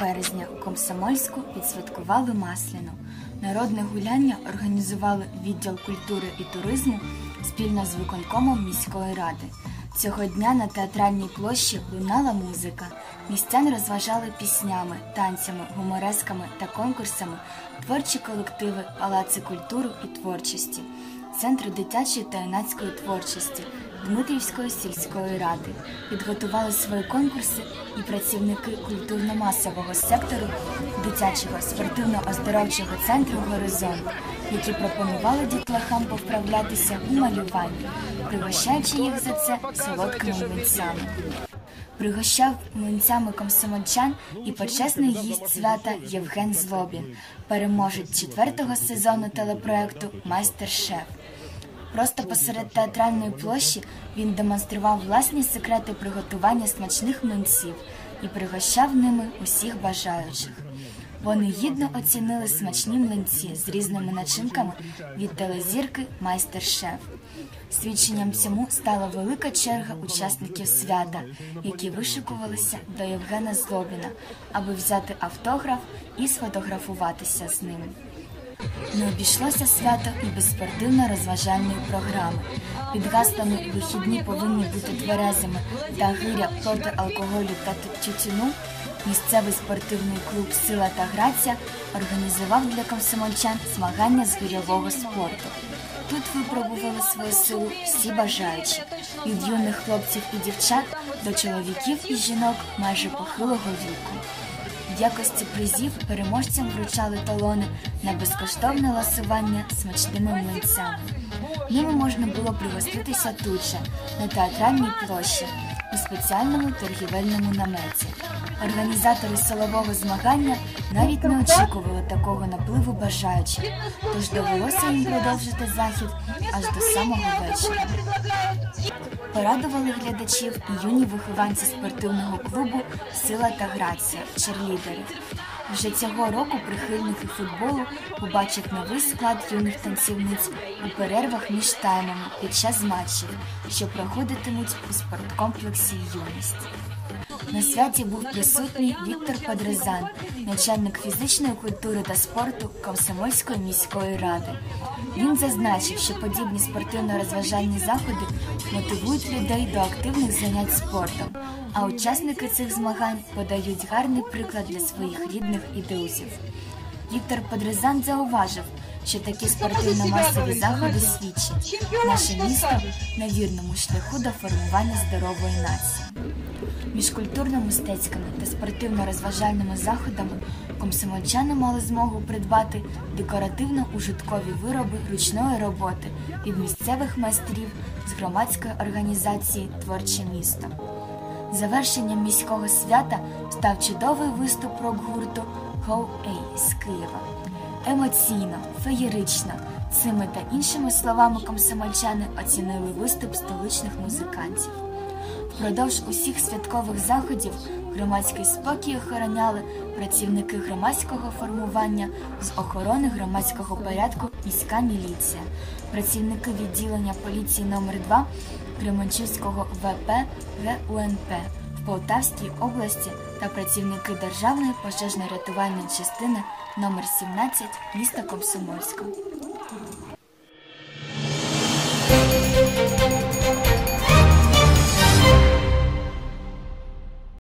березня у Комсомольську відсвяткували Масляну. Народне гуляння організували відділ культури і туризму спільно з виконкомом міської ради. Цього дня на театральній площі лунала музика. Містян розважали піснями, танцями, гуморесками та конкурсами, творчі колективи, палаци культури і творчості, центру дитячої та юнацької творчості, Дмитрівської сільської ради. Підготували свої конкурси і працівники культурно-масового сектору дитячого спортивно-оздоровчого центру Горизонт, які пропонували дітлахам повправлятися у малюванні, пригощаючи їх за це солодкими млинцями. Пригощав млинцями комсомольчан і почесний гість свята Євген Злобін, переможець четвертого сезону телепроекту Майстер-шеф. Просто посеред театральної площі він демонстрував власні секрети приготування смачних млинців і пригощав ними усіх бажаючих. Вони гідно оцінили смачні млинці з різними начинками від телезірки Майстер-шеф. Свідченням цьому стала велика черга учасників свята, які вишикувалися до Євгена Злобіна, аби взяти автограф і сфотографуватися з ним. Не обійшлося свято і без спортивно-розважальної програми. Під гаслами вихідні повинні бути тверезими та гиря проти алкоголю та тютюну. Місцевий спортивний клуб Сила та Грація організував для комсомольчан змагання з гирьового спорту. Тут випробували свою силу всі бажаючі від юних хлопців і дівчат до чоловіків і жінок майже похилого віку. Якості призів переможцям вручали талони на безкоштовне ласування смачними млинцями. Ними можна було пригоститися тут же, на театральній площі, у спеціальному торгівельному наметі. Організатори силового змагання навіть не очікували такого напливу бажаючих, тож довелося їм продовжити захід аж до самого вечора. Порадували глядачів юні вихованці спортивного клубу Сила та грація черлідери. Вже цього року прихильники футболу побачать новий склад юних танцівниць у перервах між таймами під час матчів, що проходитимуть у спорткомплексі Юність. На святі був присутній Віктор Падрезан, начальник фізичної культури та спорту Комсомольської міської ради. Він зазначив, що подібні спортивно-розважальні заходи мотивують людей до активних занять спортом, а учасники цих змагань подають гарний приклад для своїх рідних і друзів. Віктор Падрезан зауважив, що такі спортивно-масові заходи свідчать наше місто на вірному шляху до формування здорової нації. Між культурно-мистецькими та спортивно-розважальними заходами комсомольчани мали змогу придбати декоративно-ужиткові вироби ручної роботи від місцевих майстрів з громадської організації Творче місто. Завершенням міського свята став чудовий виступ рок-гурту Go A з Києва. Емоційно, феєрично, цими та іншими словами комсомольчани оцінили виступ столичних музикантів. Впродовж усіх святкових заходів громадський спокій охороняли працівники громадського формування з охорони громадського порядку міська міліція, працівники відділення поліції номер 2 Кременчуцького ВП ГУНП Полтавській області та працівники Державної пожежно-рятувальної частини номер 17 міста Комсомольська.